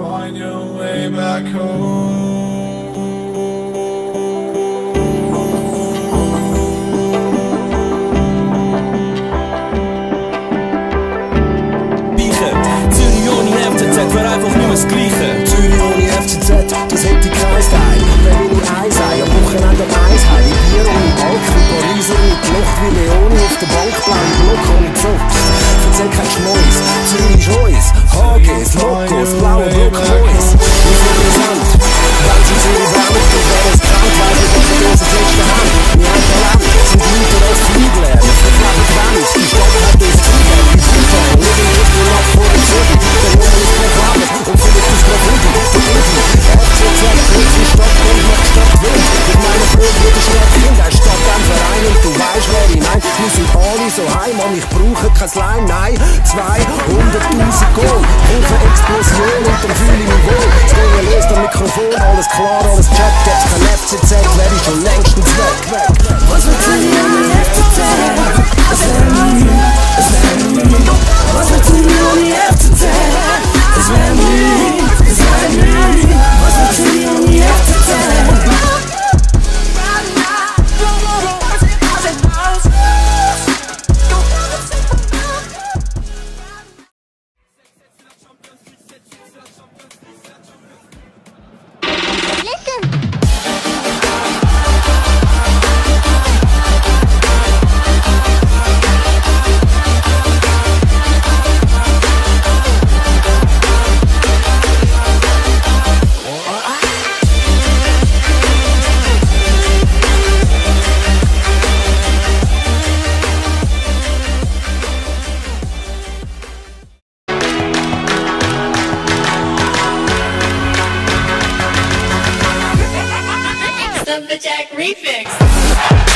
find your way back home. Zeit, weil kliegen. niemals kriechen. het ohne FCZ, das hätte ich keins Teil. Wenn ich Eis habe, ja Wochen an der Eis hij. kein Slime, nein, 200.000 Gold, Explosion und dann fühle ich mich wohl. Das Ding löst am Mikrofon, alles klar, alles checkt, jetzt kein FCZ, wäre ich schon längstens weg. Was willst du of the Jack Refix.